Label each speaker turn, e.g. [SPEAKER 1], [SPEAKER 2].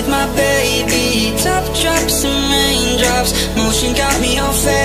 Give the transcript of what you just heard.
[SPEAKER 1] with my baby. Top drops and raindrops. Motion got me all fed